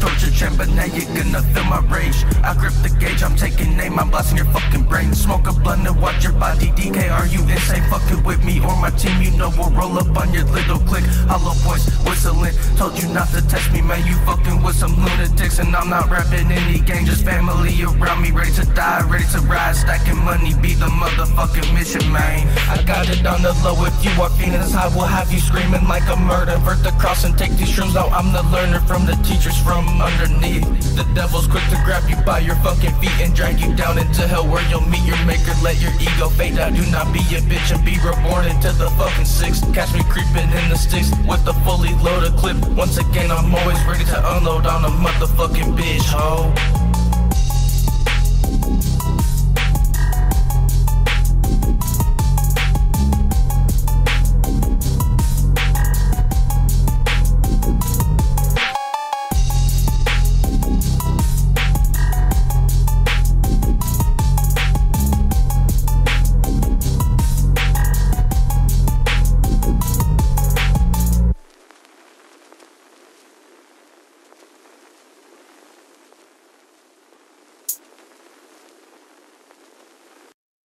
torture chamber, now you're gonna feel my rage. I grip the gauge, I'm taking aim, I'm blasting your fucking brain. Smoke a blunt and watch your body decay. Are you insane? Or my team, you know we'll roll up on your little click. Hollow voice whistling, told you not to test me, man. You fucking with some lunatics, and I'm not rapping any gang, just family around me, ready to die, ready to rise, stacking money, be the motherfucking mission, man. I got it on the low. If you are feeling this high, we'll have you screaming like a murder. Vert the cross and take these shrooms. out. I'm the learner from the teachers from underneath. The devil's quick to grab you by your fucking feet and drag you down into hell where you'll meet your maker. Let your ego fade out. Do not be a bitch and be reborn into the fucking six. Catch me creeping in the sticks with the fully loaded clip. Once again, I'm always ready to unload on a motherfucking bitch, ho.